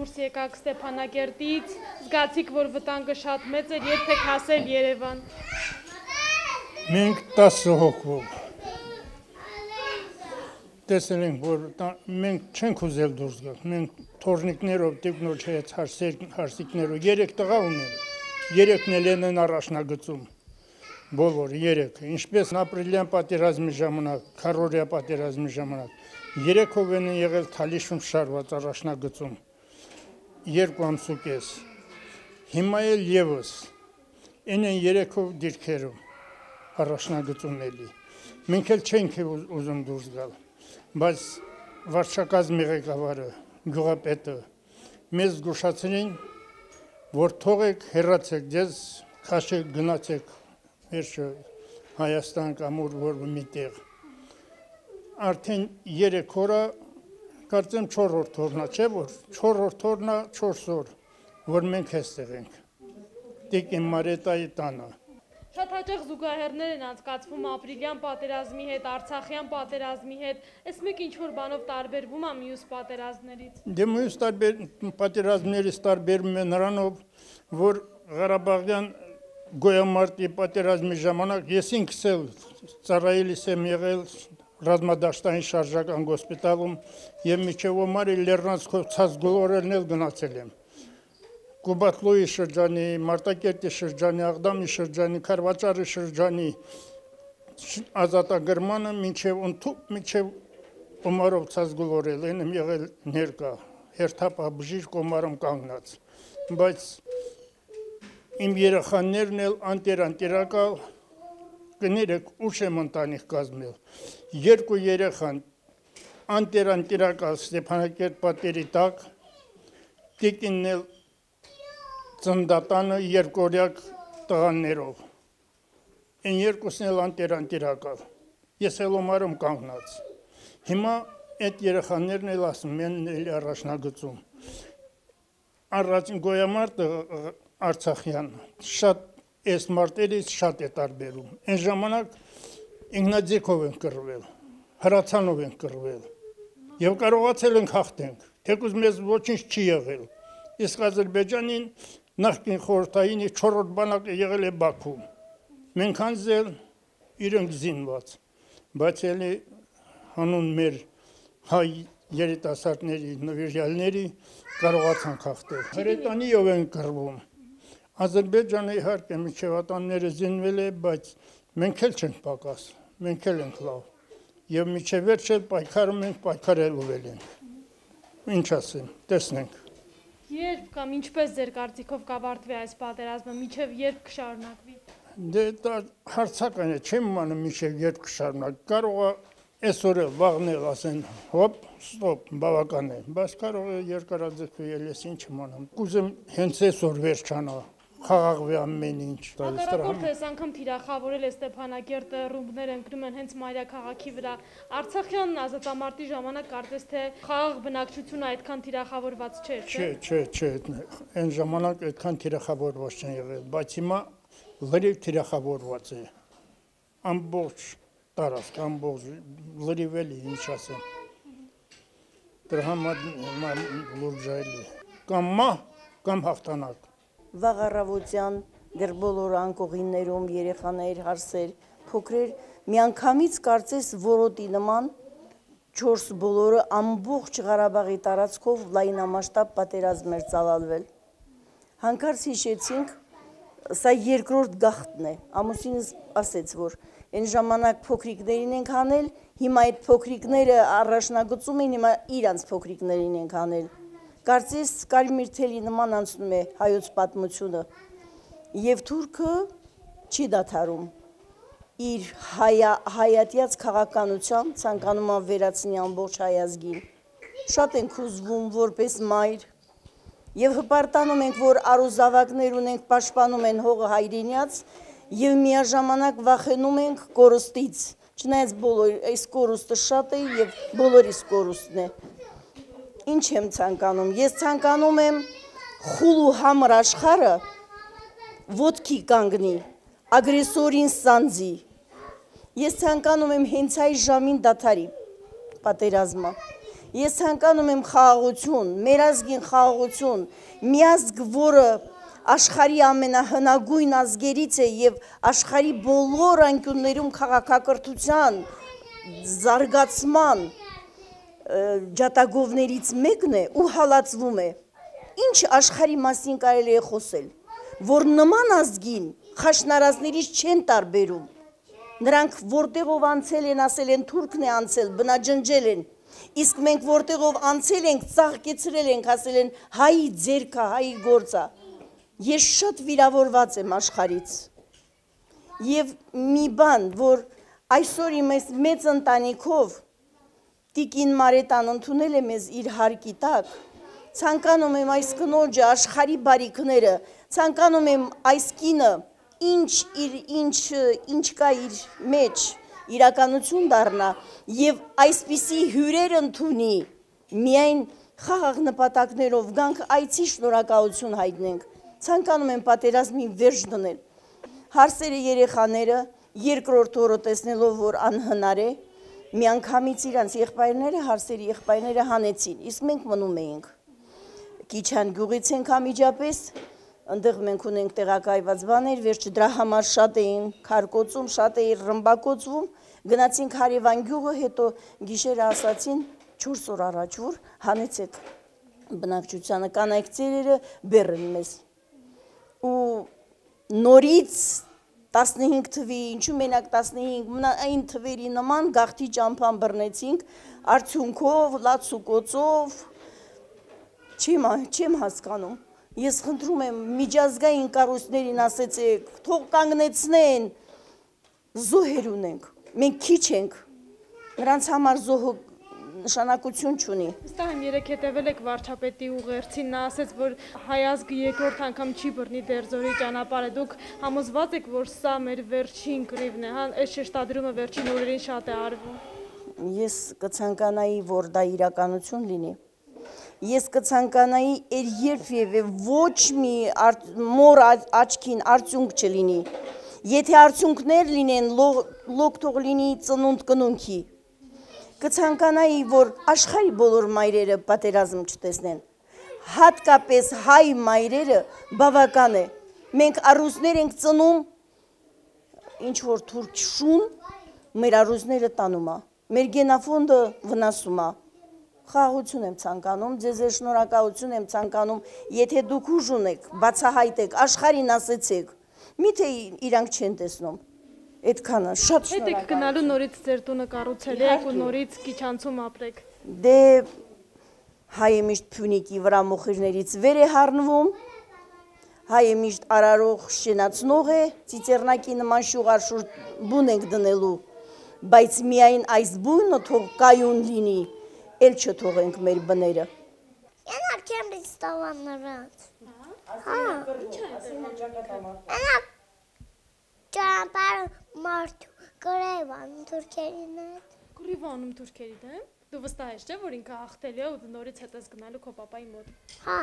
Դուրս եկաք Ստեփանակերտից, զգացիք, որ վտանգը շատ մեծ էր, երբ եք հասել Երևան։ Մենք 10 հոգով տեսել ենք, որ մենք չենք ուզել դուրս գալ։ Մենք թորնիկներով, հետ հարսեր, հարսիկներով երեք տղա ունեն։ Երեքն էլ են առաջնագծում։ Բոլորը երեքը, ինչպես ապրիլյան պատերազմի ժամանակ, քարորիա պատերազմի ժամանակ, երեքով են եղել Թալիշում շարված առաջնագծում։ Երկու ամսուկես։ Հիմա էլ եւս այն են երեքով դիրքերում առաջնագծումների։ Մենք էլ չենք ուզ- ուզում դուրս գալ, բայց վարչակազմի ղեկավարը, գյուղապետը մեզ զգուշացրին, որ թողեք, հեռացեք, ձեզ քաշեք, գնացեք վերջը Հայաստան կամ որ միտեղ։ Արդեն 3 օրը կարծեմ 4-րդ օրնա, չէ՞ որ 4-րդ օրնա 4 օր, որ մենք էստեղ ենք։ Տիկին Մարետայի տանը։ Շատ հաճախ զուգահեռներ են անցկացվում ապրիլյան պատերազմի հետ, Արցախյան պատերազմի հետ։ Այս մեկ ինչ որ բանով տարբերվում է մյուս պատերազմներից։ Դե մյուս տարբեր պատերազմներից տարբերում է նրանով, որ Ղարաբաղյան գոյամարտի պատերազմի ժամանակ ես ինքս էլ ծառայելիս եմ եղել ռազմադաշտային շարժական գոսպիտալում եւ միջև Օմարի Լեռնանցքով ցած գլորելն էլ գնացել եմ։ Կուբատլոյի շրջանի, Մարտակերտի շրջանի, Աղդամի շրջանի, Խարվաճարի շրջանի ազատագրմանը մինչև ընդཐུպ մինչև Օմարով ցած գլորել են եմ եղել ներկա հերթապա բժիշկ Օմարում կանգնած բայց իմ երեխաներն էլ անտեր-անտերակալ կներեք ուշ եմ ընտանիք կազմել երկու երեխան անտեր-անտերակալ Ստեփանակերտ պատերի տակ տիկինն էլ ծնդատանը երկորյակ տղաներով այն երկուսն էլ անտեր-անտերակալ ես էլ օմարում կանգնած Հիմա այդ երեխաներն էլ ասում են էլ առաջնագծում։ Առաջին գոյամարտը Արցախյան շատ այս մարտերից շատ է տարբերում։ Այն ժամանակ ինքնաձիգով են կռվել, հրացանով են կռվել եւ կարողացել ենք հաղթենք։ Թեկուզ մեզ ոչինչ չի եղել։ Իսկ Ադրբեջանին նախկին խորհրդայինի 4-րդ բանակը եղել է Բաքվում։ Մենք անձել իրենք զինված, բայց ելի հանուն մեր հայ երիտասարդների նվիրյալների կարողացան խախտել։ Հրետանիով են կռվում։ Ադրբեջանը իհարկե միջևատանները զինվել է, բայց մենք էլ չենք պակաս, մենք էլ ենք լավ։ Եվ միջև վերջ էլ պայքարում ենք, պայքարելու ենք։ Ինչ ասեմ, տեսնենք։ Երբ կամ ինչպես ձեր կարծիքով կավարտվի այս պատերազմը, միջև երբ կշարունակվի։ Դե դա հարցական է, չեմ իմանում միջև երբ կշարունակ։ Կարող է այսօր էլ վաղն էլ ասեն, հոպ, ստոպ, բավական է, բայց կարող է երկարաձգվի էլ ես ինչ իմանամ։ Կուզեմ հենց այսօր վերջանա, խաղաղվի ամեն ինչ։ Հակառակորդը այս անգամ թիրախավորել է Ստեփանակերտը, ռումբներ ընկնում են հենց մայրաքաղաքի վրա։ Արցախյան ազատամարտի ժամանակ կարծես թե խաղաղ բնակչությունը այդքան թիրախավորված չէր, Չէ, չէ, չէ, այն ժամանակ այդքան թիրախավորված չեն եղել, բայց հիմա լրիվ թիրախավորված է։ Ամբողջ տարածք, ամբողջ լրիվ էլի ինչ ասեմ։ Դրա համար լուրջ այլի։ Կամ մահ, կամ հաղթանակ։ վաղ առավոտյան դեռ բոլոր անկողիններում երեխաներ, հարսեր, փոքրեր միանգամից կարծես որոտի նման 4 բոլորը ամբողջ Ղարաբաղի տարածքով լայնամասշտաբ պատերազմ էր ծավալվել։ Հանկարծ հիշեցինք, սա երկրորդ գաղթն է։ Ամուսինս ասեց, որ այն ժամանակ փոքրիկներին ենք անել, հիմա այդ փոքրիկները առաջնագծում են, հիմա իրանց փոքրիկներին ենք անել։ Կարծես Կարմիր թելի նման անցնում է հայոց պատմությունը։ Եվ թուրքը չի դադարում իր հայա, հայատյաց քաղաքականությամբ ցանկանում է վերացնի ամբողջ հայազգին։ Շատ ենք հուզվում որպես մայր եւ հպարտանում ենք, որ արուզավակներ ունենք, պաշտպանում են հողը հայրենյաց եւ միաժամանակ վախենում ենք կորստից։ Չնայած բոլոր այս կորուստը շատ է եւ բոլորիս կորուստն է։ Ինչ եմ ցանկանում։ Ես ցանկանում եմ խուլու համր աշխարը ոտքի կանգնի, ագրեսորին սանձի։ Ես ցանկանում եմ հենց այս ժամին դաթարի պատերազմը։ Ես ցանկանում եմ խաղաղություն, մեր ազգին խաղաղություն, մի ազգ, որը աշխարհի ամենահնագույն ազգերից է եւ աշխարհի բոլոր անկյուններում քաղաքակրթության զարգացման ջատագովներից մեկն է ու հալածվում է։ Ինչ աշխարհի մասին կարելի է խոսել, որ նման ազգին խաշնարազներից չեն տարբերում։ Նրանք որտեղով անցել են, ասել են թուրքն է անցել, բնաջնջել են։ Իսկ մենք որտեղով անցել ենք, ծաղկեցրել ենք, ասել են հայի ձերքա, հայի գործա։ Ես շատ վիրավորված եմ աշխարից։ Եվ մի բան, որ այսօր իմ այս մեծ ընտանիքով Տիկին Մարետան ընդունել է մեզ իր հարկի տակ, ցանկանում եմ այս կնոջը աշխարի բարիքները, ցանկանում եմ այս կինը ինչ իր ինչ ինչ կա իր մեջ իրականություն դառնա եւ այսպիսի հյուրեր ընդունի միայն խաղաղ նպատակներով գանք այցի շնորհակալություն հայտնենք ցանկանում եմ պատերազմի վերջ դնել հարսերը երեխաները երկրորդ օրը տեսնելով որ անհնար է միանգամից իրանց եղբայրները հարսերի եղբայրները հանեցին իսկ մենք մնում էինք Կիչան գյուղից ենք ամիջապես Այնտեղ մենք ունենք տեղակայված բաներ, վերջը դրա համար շատ էին քարկոծում, շատ էին ռմբակոծվում, գնացինք Հարևան գյուղը, հետո գիշերը ասացին 4 օր առաջ որ հանեցեք բնակչությանը կանայք ծերերը բերեն մեզ։ Ու նորից 15 թվի, ինչու մենակ 15, այն թվերի նման գախտի ճամփան բռնեցինք, արդյունքով, լացուկոցով, չեմ, չեմ հասկանում Ես խնդրում եմ միջազգային կառույցներին ասեցեք, թող կանգնեցնեն, զոհեր ունենք, մենք քիչ ենք, նրանց համար զոհը նշանակություն չունի։ Վստահ եմ երեք հետևել եք վարչապետի ուղերձին, նա ասաց, որ հայազգը երկրորդ անգամ չի բռնի դերձորի ճանապարհը։ Դուք համոզված եք, որ սա մեր վերջին կռիվն է, հա, այս շեշտադրումը վերջին օրերին շատ է արվում։ Ես կցանկանայի, որ դա իրականություն լինի ես կցանկանայի էր երբևէ ոչ մի մոր աչքին արդյունք չլինի։ Եթե արդյունքներ լինեն, լոկ թող լինի ծնունդ կնունքի։ Կցանկանայի, որ աշխարի բոլոր մայրերը պատերազմ չտեսնեն։ Հատկապես հայ մայրերը բավական է։ Մենք առուզներ ենք ծնում, ինչ որ թուրք շուն, մեր առուզները տանում է։ Մեր գենաֆոնդը վնասում է խաղաղություն եմ ցանկանում, ձեզ էլ շնորհակալություն եմ ցանկանում, եթե դուք ուժ ունեք, բացահայտեք, աշխարհին ասեցեք։ Միթե իրանք չեն տեսնում։ Այդքանը շատ շնորհակալ։ Հետ եք գնալու նորից ձեր տունը կառուցել եք ու նորից Կիչանցում ապրեք։ Դե հայը միշտ Փյունիկի վրա մոխիրներից վեր է հառնվում։ Հայը միշտ արարող շենացնող է, ծիծեռնակի նման շուղարշուր բուն ենք դնելու, բայց միայն այս բունը թող կայուն լինի էլ չթողենք մեր բները։ Յանա քեմրից տավան նրանց։ Հա։ Յանա ճամփար մարդու գրեվան թուրքերին հետ։ Գրիվանում թուրքերի դեմ։ Դու վստահ ես չէ, որ ինքը հաղթել է ու դու նորից հետ ես գնալու քո papai մոտ։ Հա։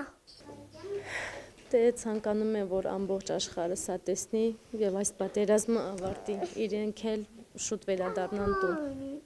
Դե ցանկանում եմ, որ ամբողջ աշխարհը սա տեսնի եւ այս պատերազմը ավարտի։ Իրենք էլ շուտ վերադառնան տուն։